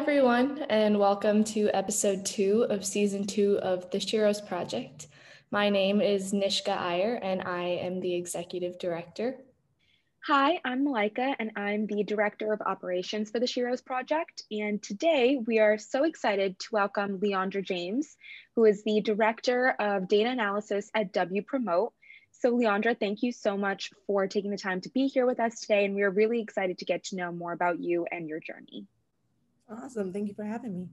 everyone, and welcome to episode two of season two of the Sheroes Project. My name is Nishka Iyer, and I am the executive director. Hi, I'm Malika, and I'm the Director of Operations for the Sheroes Project. And today we are so excited to welcome Leondra James, who is the Director of Data Analysis at Wpromote. So, Leondra, thank you so much for taking the time to be here with us today. And we are really excited to get to know more about you and your journey. Awesome. Thank you for having me.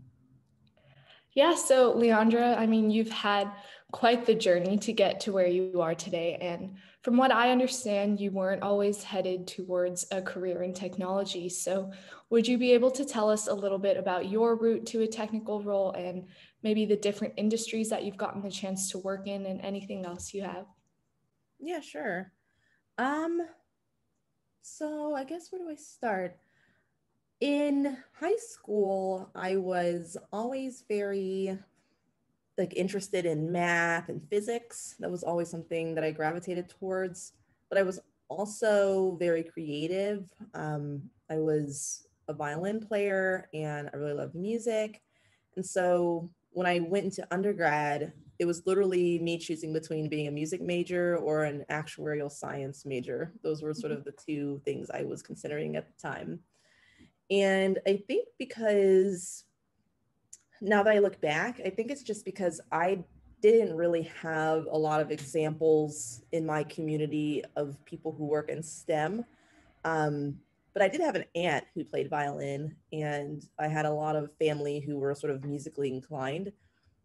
Yeah, so Leondra, I mean, you've had quite the journey to get to where you are today. And from what I understand, you weren't always headed towards a career in technology. So, would you be able to tell us a little bit about your route to a technical role and maybe the different industries that you've gotten the chance to work in and anything else you have? Yeah, sure. Um, so I guess where do I start? In high school, I was always very like interested in math and physics. That was always something that I gravitated towards. But I was also very creative. Um, I was a violin player and I really loved music. And so when I went into undergrad, it was literally me choosing between being a music major or an actuarial science major. Those were sort of the two things I was considering at the time. And I think because now that I look back, I think it's just because I didn't really have a lot of examples in my community of people who work in STEM. Um, but I did have an aunt who played violin, and I had a lot of family who were sort of musically inclined.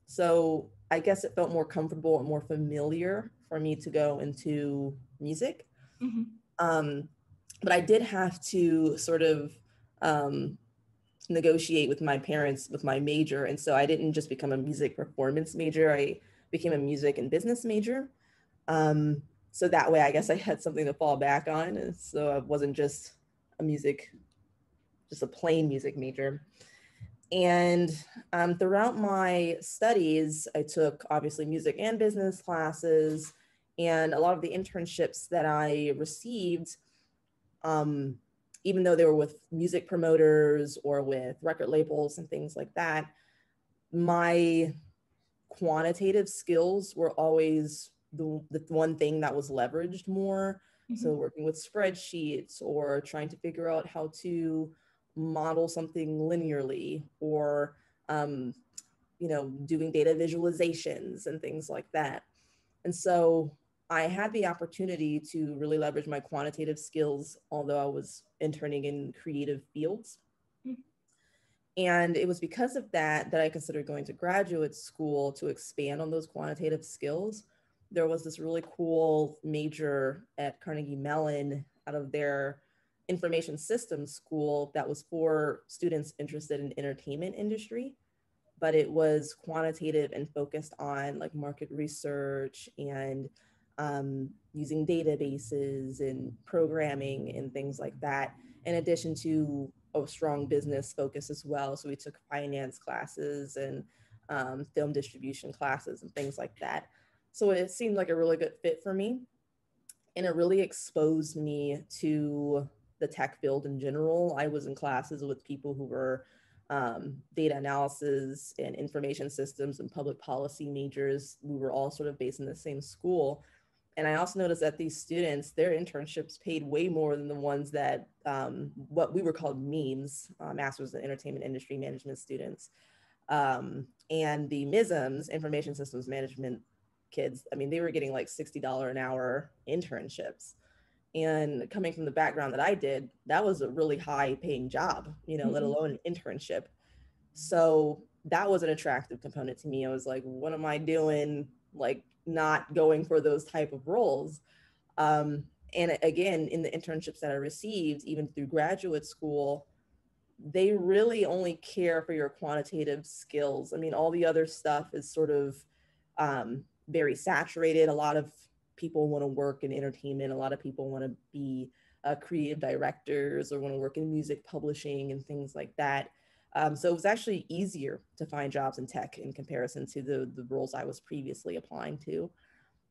So I guess it felt more comfortable and more familiar for me to go into music. Mm-hmm. Um, but I did have to sort of um, negotiate with my parents with my major. And so I didn't just become a music performance major, I became a music and business major. Um, so that way, I guess I had something to fall back on. And so I wasn't just a music, just a plain music major. And um, throughout my studies, I took obviously music and business classes. And a lot of the internships that I received um, even though they were with music promoters or with record labels and things like that, my quantitative skills were always the, the one thing that was leveraged more. Mm-hmm. So, working with spreadsheets or trying to figure out how to model something linearly or, um, you know, doing data visualizations and things like that. And so, I had the opportunity to really leverage my quantitative skills, although I was interning in creative fields. Mm-hmm. And it was because of that that I considered going to graduate school to expand on those quantitative skills. There was this really cool major at Carnegie Mellon out of their information systems school that was for students interested in entertainment industry but it was quantitative and focused on like market research and um, using databases and programming and things like that, in addition to a strong business focus as well. So we took finance classes and um, film distribution classes and things like that. So it seemed like a really good fit for me. And it really exposed me to the tech field in general. I was in classes with people who were um, data analysis and information systems and public policy majors. We were all sort of based in the same school and I also noticed that these students, their internships paid way more than the ones that um, what we were called MEMS, uh, Masters in Entertainment Industry Management students. Um, and the MISMs, Information Systems Management kids, I mean, they were getting like $60 an hour internships. And coming from the background that I did, that was a really high paying job, you know, mm-hmm. let alone an internship. So that was an attractive component to me. I was like, what am I doing? Like not going for those type of roles. Um, and again, in the internships that I received, even through graduate school, they really only care for your quantitative skills. I mean, all the other stuff is sort of um, very saturated. A lot of people want to work in entertainment. A lot of people want to be uh, creative directors or want to work in music publishing and things like that. Um, so it was actually easier to find jobs in tech in comparison to the, the roles I was previously applying to.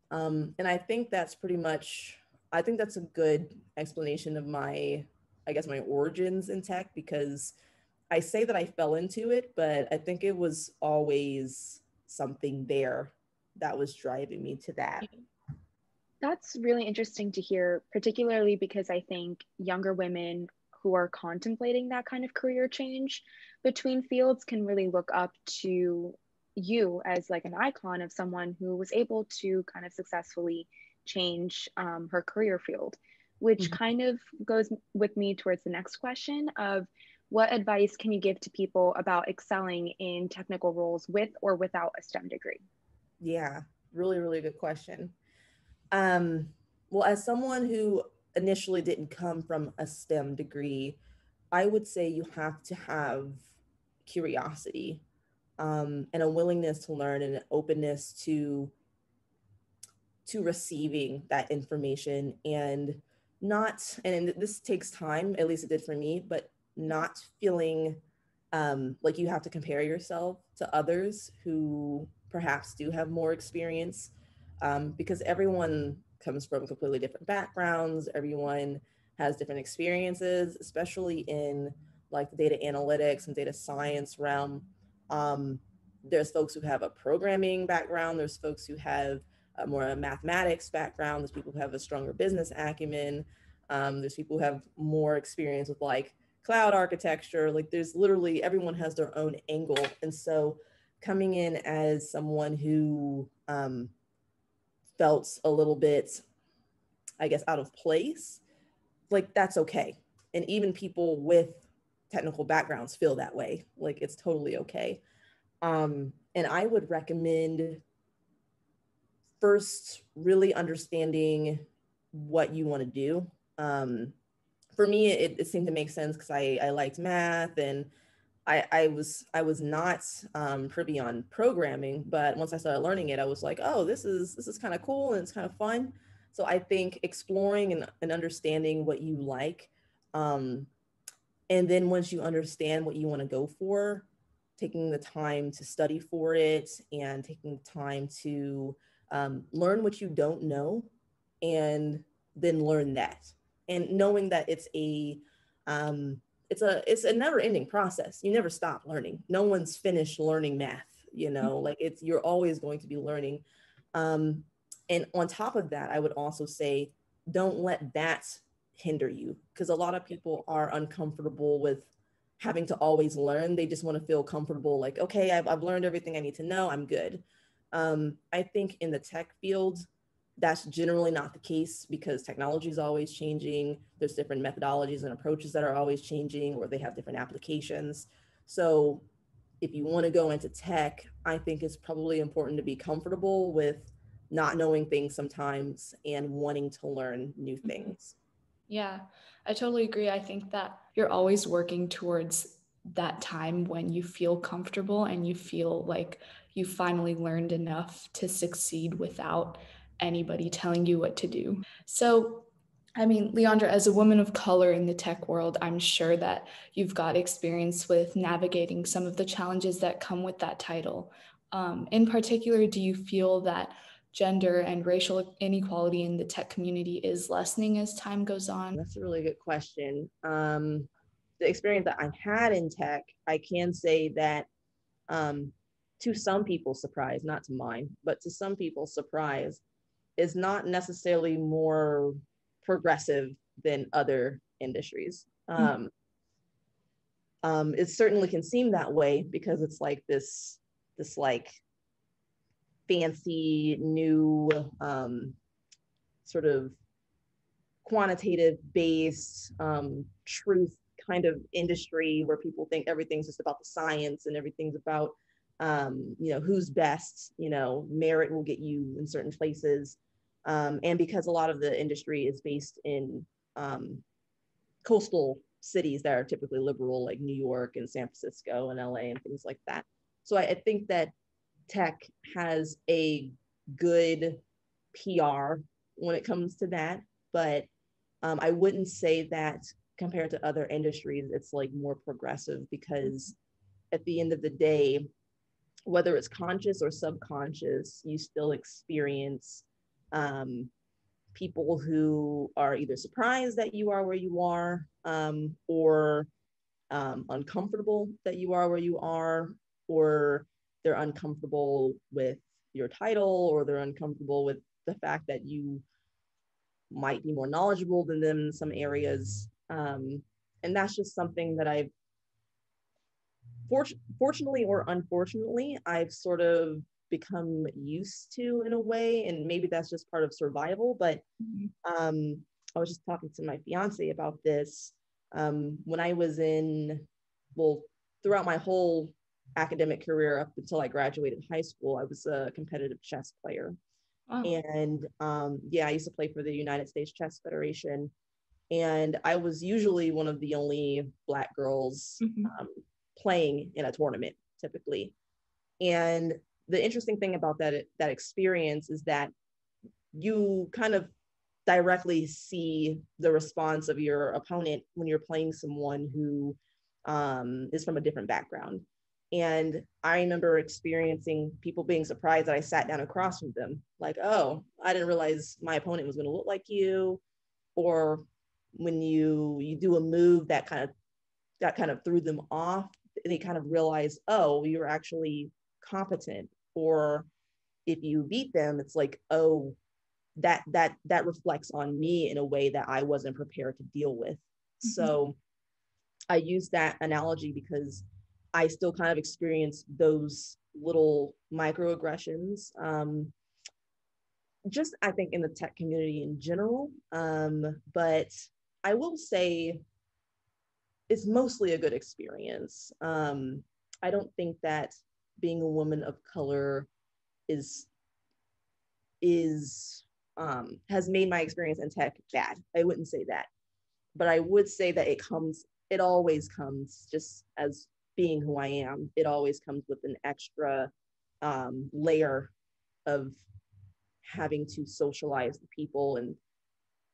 Um, and I think that's pretty much, I think that's a good explanation of my, I guess, my origins in tech because I say that I fell into it, but I think it was always something there that was driving me to that. That's really interesting to hear, particularly because I think younger women who are contemplating that kind of career change between fields can really look up to you as like an icon of someone who was able to kind of successfully change um, her career field, which mm-hmm. kind of goes with me towards the next question of what advice can you give to people about excelling in technical roles with or without a STEM degree? Yeah, really, really good question. Um, well, as someone who initially didn't come from a STEM degree, I would say you have to have curiosity um, and a willingness to learn and an openness to to receiving that information and not and this takes time at least it did for me but not feeling um, like you have to compare yourself to others who perhaps do have more experience um, because everyone comes from completely different backgrounds everyone has different experiences especially in like the data analytics and data science realm um, there's folks who have a programming background there's folks who have a more a mathematics background there's people who have a stronger business acumen um, there's people who have more experience with like cloud architecture like there's literally everyone has their own angle. And so coming in as someone who um, felt a little bit i guess out of place like that's okay. And even people with technical backgrounds feel that way like it's totally okay um, and i would recommend first really understanding what you want to do um, for me, it, it seemed to make sense because I, I liked math and I, I was I was not um, privy on programming, but once I started learning it, I was like, oh, this is this is kind of cool and it's kind of fun. So I think exploring and, and understanding what you like, um, and then once you understand what you want to go for, taking the time to study for it and taking the time to um, learn what you don't know, and then learn that. And knowing that it's a um, it's a it's a never ending process. You never stop learning. No one's finished learning math you know? Like it's you're always going to be learning. Um, and on top of that i would also say don't let that hinder you because a lot of people are uncomfortable with having to always learn they just want to feel comfortable like okay i've, I've learned everything i need to know i'm good um, i think in the tech field that's generally not the case because technology is always changing. There's different methodologies and approaches that are always changing, or they have different applications. So, if you want to go into tech, I think it's probably important to be comfortable with not knowing things sometimes and wanting to learn new mm-hmm. things. Yeah, I totally agree. I think that you're always working towards that time when you feel comfortable and you feel like you finally learned enough to succeed without anybody telling you what to do. So, I mean, Leondra, as a woman of color in the tech world, I'm sure that you've got experience with navigating some of the challenges that come with that title. Um, in particular, do you feel that gender and racial inequality in the tech community is lessening as time goes on? That's a really good question. Um, the experience that I've had in tech, I can say that um, to some people's surprise, not to mine, but to some people's surprise, is not necessarily more progressive than other industries. Mm-hmm. Um, um, it certainly can seem that way because it's like this, this like fancy new um, sort of quantitative based um, truth kind of industry where people think everything's just about the science and everything's about um, you know who's best you know merit will get you in certain places um, and because a lot of the industry is based in um, coastal cities that are typically liberal, like New York and San Francisco and LA and things like that. So I, I think that tech has a good PR when it comes to that, but um, I wouldn't say that compared to other industries, it's like more progressive because at the end of the day, whether it's conscious or subconscious, you still experience um, people who are either surprised that you are where you are um, or um, uncomfortable that you are where you are, or they're uncomfortable with your title, or they're uncomfortable with the fact that you might be more knowledgeable than them in some areas. Um, and that's just something that I've, fortunately or unfortunately, I've sort of become used to in a way. And maybe that's just part of survival. But mm-hmm. um, I was just talking to my fiance about this. Um, when I was in, well, throughout my whole academic career up until I graduated high school, I was a competitive chess player. Wow. And um, yeah, I used to play for the United States Chess Federation. And I was usually one of the only Black girls mm-hmm. um, playing in a tournament typically. And the interesting thing about that, that experience is that you kind of directly see the response of your opponent when you're playing someone who um, is from a different background. And I remember experiencing people being surprised that I sat down across from them, like, oh, I didn't realize my opponent was going to look like you. Or when you you do a move that kind of that kind of threw them off, they kind of realize, oh, you're actually competent. Or if you beat them, it's like, oh, that that that reflects on me in a way that I wasn't prepared to deal with. Mm-hmm. So I use that analogy because I still kind of experience those little microaggressions. Um, just I think in the tech community in general. Um, but I will say it's mostly a good experience. Um, I don't think that being a woman of color is is um, has made my experience in tech bad. I wouldn't say that, but I would say that it comes. It always comes just as being who I am, it always comes with an extra um, layer of having to socialize the people and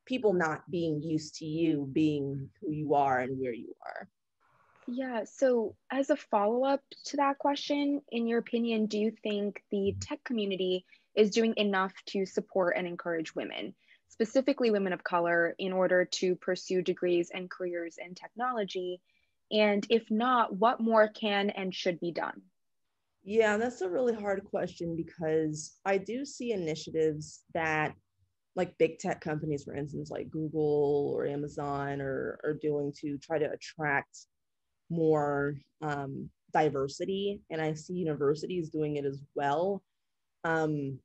people not being used to you being who you are and where you are. Yeah. So, as a follow up to that question, in your opinion, do you think the tech community is doing enough to support and encourage women, specifically women of color, in order to pursue degrees and careers in technology? And if not, what more can and should be done? Yeah, that's a really hard question because I do see initiatives that, like big tech companies, for instance, like Google or Amazon, are, are doing to try to attract more um, diversity. And I see universities doing it as well. Um,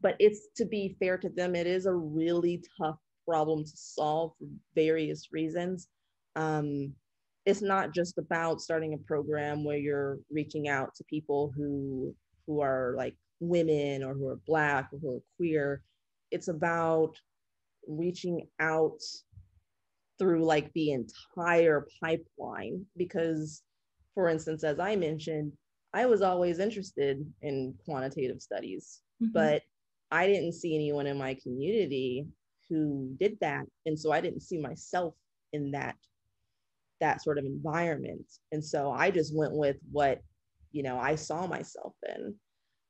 but it's to be fair to them, it is a really tough problem to solve for various reasons. Um, it's not just about starting a program where you're reaching out to people who who are like women or who are black or who are queer it's about reaching out through like the entire pipeline because for instance as i mentioned i was always interested in quantitative studies mm-hmm. but i didn't see anyone in my community who did that and so i didn't see myself in that that sort of environment. And so I just went with what, you know, I saw myself in.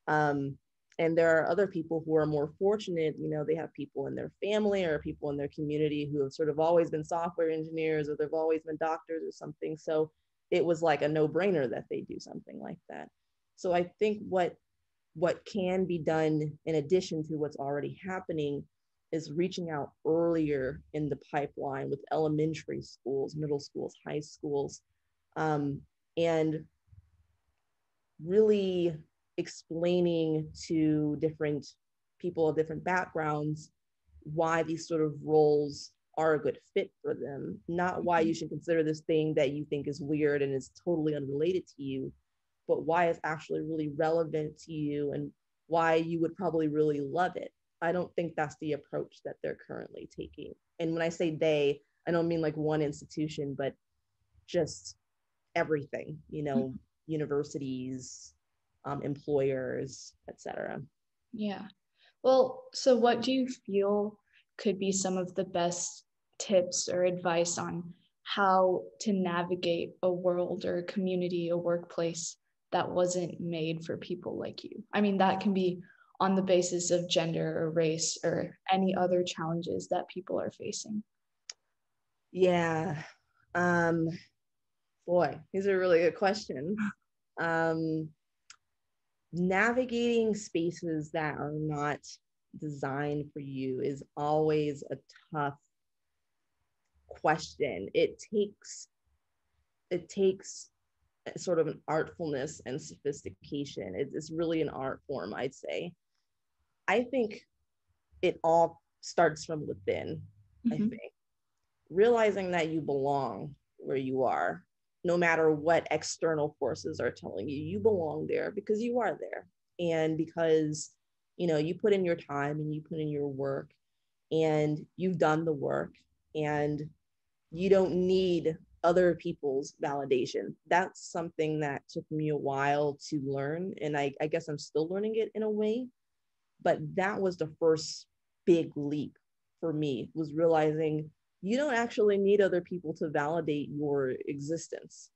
Um, and there are other people who are more fortunate, you know, they have people in their family or people in their community who have sort of always been software engineers or they've always been doctors or something. So it was like a no-brainer that they do something like that. So I think what what can be done in addition to what's already happening is reaching out earlier in the pipeline with elementary schools, middle schools, high schools, um, and really explaining to different people of different backgrounds why these sort of roles are a good fit for them, not why you mm-hmm. should consider this thing that you think is weird and is totally unrelated to you, but why it's actually really relevant to you and why you would probably really love it. I don't think that's the approach that they're currently taking. And when I say they, I don't mean like one institution, but just everything, you know, mm-hmm. universities, um, employers, etc. Yeah. Well, so what do you feel could be some of the best tips or advice on how to navigate a world or a community, a workplace that wasn't made for people like you? I mean, that can be on the basis of gender or race or any other challenges that people are facing? Yeah. Um, Boy, these are really good questions. Um, navigating spaces that are not designed for you is always a tough question. It takes it takes sort of an artfulness and sophistication. It's really an art form, I'd say. I think it all starts from within, mm-hmm. I think. Realizing that you belong where you are, no matter what external forces are telling you, you belong there because you are there. And because, you know, you put in your time and you put in your work and you've done the work and you don't need other people's validation. That's something that took me a while to learn. And I, I guess I'm still learning it in a way. But that was the first big leap for me was realizing you don't actually need other people to validate your existence.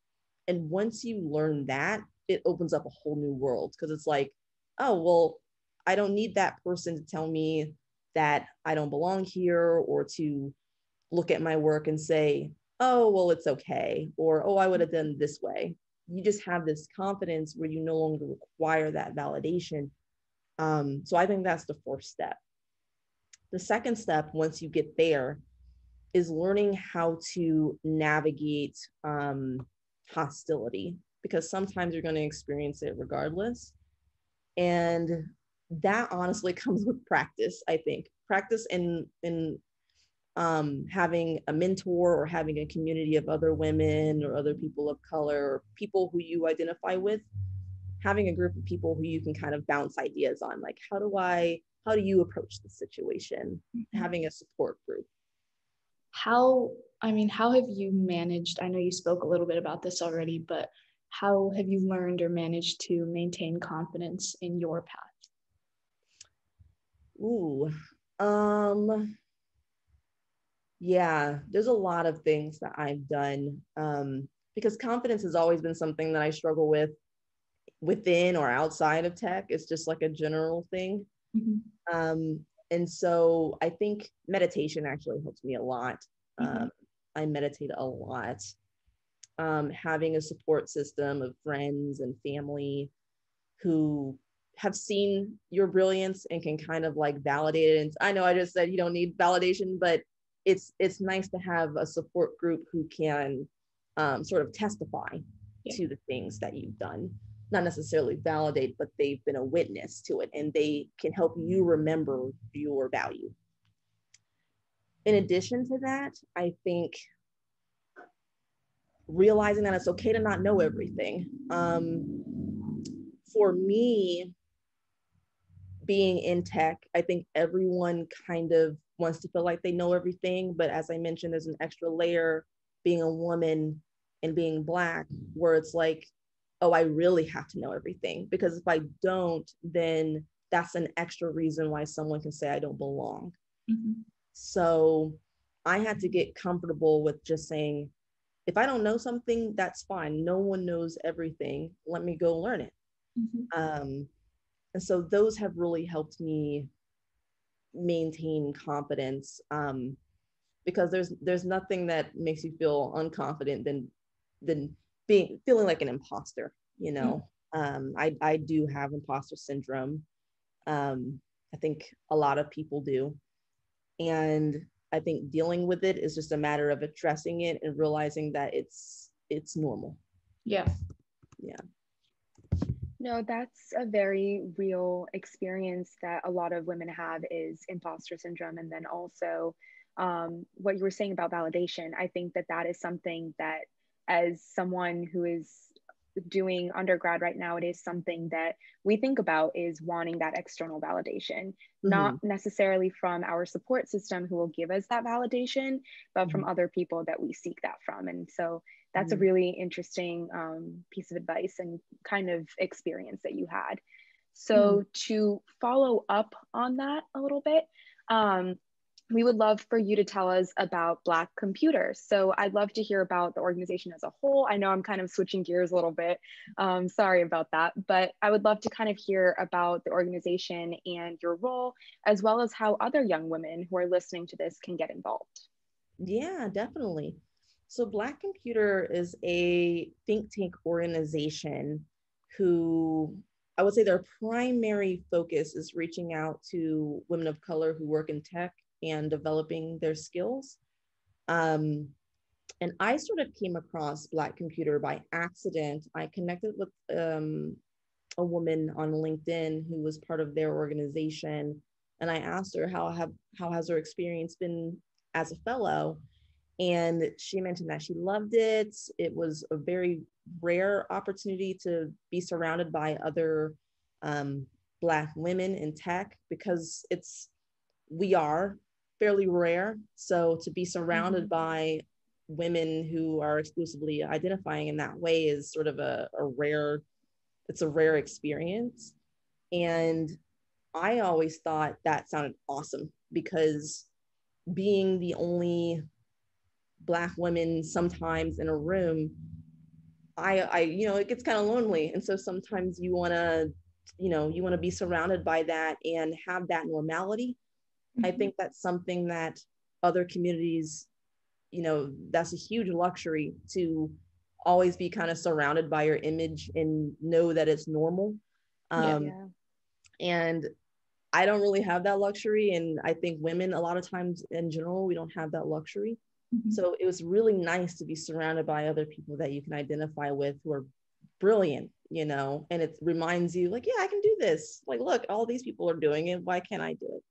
And once you learn that, it opens up a whole new world because it's like, oh, well, I don't need that person to tell me that I don't belong here or to look at my work and say, oh, well, it's okay, or oh, I would have done this way. You just have this confidence where you no longer require that validation. Um, so I think that's the first step. The second step, once you get there, is learning how to navigate um, hostility because sometimes you're going to experience it regardless. And that honestly comes with practice, I think. Practice in in um, having a mentor or having a community of other women or other people of color or people who you identify with having a group of people who you can kind of bounce ideas on like how do i how do you approach the situation? Mm-hmm. having a support group. How i mean how have you managed i know you spoke a little bit about this already but how have you learned or managed to maintain confidence in your path? Ooh um yeah, there's a lot of things that I've done um, because confidence has always been something that I struggle with within or outside of tech. It's just like a general thing. Mm-hmm. Um, and so I think meditation actually helps me a lot. Mm-hmm. Um, I meditate a lot. Um, having a support system of friends and family who have seen your brilliance and can kind of like validate it. And I know I just said you don't need validation, but it's it's nice to have a support group who can um, sort of testify yeah. to the things that you've done not necessarily validate but they've been a witness to it and they can help you remember your value in addition to that i think realizing that it's okay to not know everything um, for me being in tech i think everyone kind of wants to feel like they know everything. But as I mentioned, there's an extra layer being a woman and being Black where it's like, oh, I really have to know everything. Because if I don't, then that's an extra reason why someone can say I don't belong. Mm-hmm. So I had to get comfortable with just saying, if I don't know something, that's fine. No one knows everything. Let me go learn it. Mm-hmm. Um, and so those have really helped me maintain confidence um, because there's there's nothing that makes you feel unconfident than than being feeling like an imposter you know? Mm-hmm. um, I, I do have imposter syndrome. Um, i think a lot of people do. And i think dealing with it is just a matter of addressing it and realizing that it's it's normal. Yeah. Yeah. No, that's a very real experience that a lot of women have is imposter syndrome. And then also um, what you were saying about validation, I think that that is something that as someone who is doing undergrad right now, it is something that we think about is wanting that external validation, mm-hmm. not necessarily from our support system who will give us that validation, but mm-hmm. from other people that we seek that from. And so that's mm-hmm. a really interesting um, piece of advice and kind of experience that you had. So mm-hmm. to follow up on that a little bit, um, we would love for you to tell us about Black Computers. So I'd love to hear about the organization as a whole. I know I'm kind of switching gears a little bit. Um, sorry about that, but I would love to kind of hear about the organization and your role, as well as how other young women who are listening to this can get involved. Yeah, definitely. So, blackcomputeHER is a think tank organization who I would say their primary focus is reaching out to women of color who work in tech and developing their skills. Um, and I sort of came across blackcomputeHER by accident. I connected with um, a woman on LinkedIn who was part of their organization, and I asked her how have how has her experience been as a fellow, and she mentioned that she loved it. It was a very rare opportunity to be surrounded by other um, Black women in tech because it's we are fairly rare. So to be surrounded mm-hmm. by women who are exclusively identifying in that way is sort of a, a rare it's a rare experience and i always thought that sounded awesome because being the only black women sometimes in a room i i you know it gets kind of lonely and so sometimes you want to you know you want to be surrounded by that and have that normality mm-hmm. i think that's something that other communities you know that's a huge luxury to always be kind of surrounded by your image and know that it's normal um, yeah. and i don't really have that luxury and i think women a lot of times in general we don't have that luxury mm-hmm. so it was really nice to be surrounded by other people that you can identify with who are brilliant you know and it reminds you like yeah i can do this like look all these people are doing it why can't i do it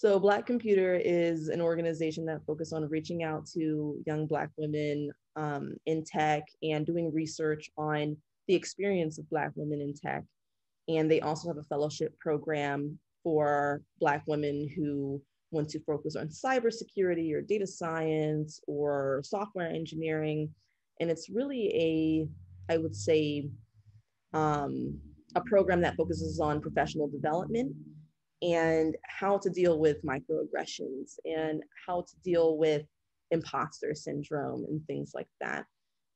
so blackcomputeHER is an organization that focuses on reaching out to young Black women um, in tech and doing research on the experience of Black women in tech. And they also have a fellowship program for Black women who want to focus on cybersecurity or data science or software engineering. And it's really a, I would say, um, a program that focuses on professional development and how to deal with microaggressions and how to deal with imposter syndrome and things like that.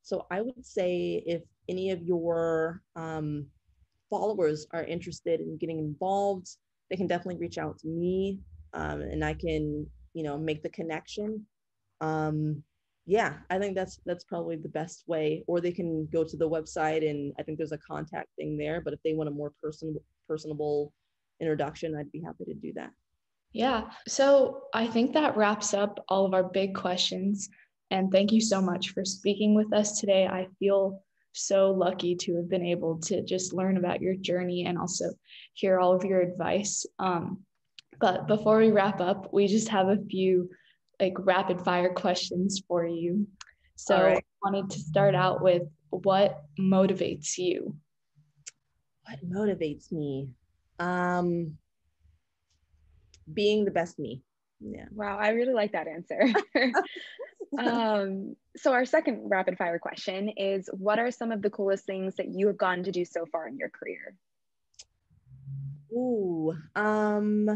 So I would say if any of your um, followers are interested in getting involved, they can definitely reach out to me um, and I can, you know, make the connection. Um, yeah, I think that's that's probably the best way. Or they can go to the website and I think there's a contact thing there. But if they want a more person personable introduction, I'd be happy to do that. Yeah. So I think that wraps up all of our big questions. And thank you so much for speaking with us today. I feel so lucky to have been able to just learn about your journey and also hear all of your advice. Um, but before we wrap up, we just have a few like rapid fire questions for you. So right. I wanted to start out with what motivates you? What motivates me? Um, being the best me. Yeah. Wow, I really like that answer. um, so our second rapid fire question is what are some of the coolest things that you have gotten to do so far in your career? Ooh, um,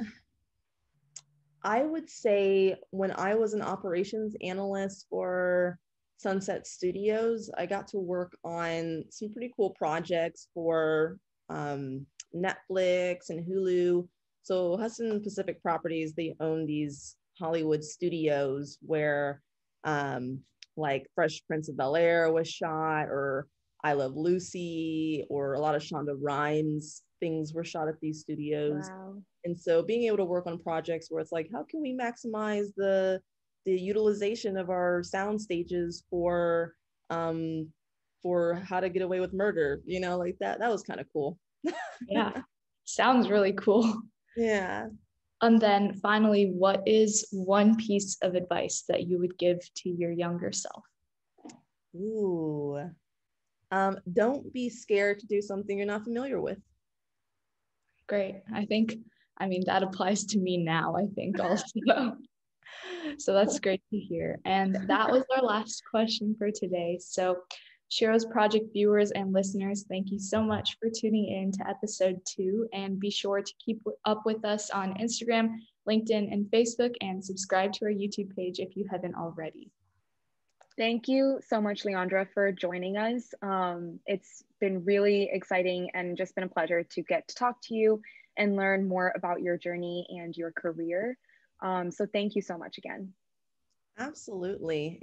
I would say when I was an operations analyst for Sunset Studios, I got to work on some pretty cool projects for um, Netflix and Hulu. So Hudson Pacific Properties, they own these Hollywood studios where um, like Fresh Prince of Bel Air was shot, or I Love Lucy, or a lot of Shonda Rhimes things were shot at these studios. Wow. And so being able to work on projects where it's like, how can we maximize the the utilization of our sound stages for um for how to get away with murder, you know, like that. That was kind of cool yeah, sounds really cool. Yeah. And then finally, what is one piece of advice that you would give to your younger self? Ooh, um, don't be scared to do something you're not familiar with. Great. I think, I mean, that applies to me now, I think also. so that's great to hear. And that was our last question for today. So Sheroes Project viewers and listeners, thank you so much for tuning in to episode two. And be sure to keep up with us on Instagram, LinkedIn, and Facebook, and subscribe to our YouTube page if you haven't already. Thank you so much, Leondra, for joining us. Um, it's been really exciting and just been a pleasure to get to talk to you and learn more about your journey and your career. Um, so, thank you so much again. Absolutely.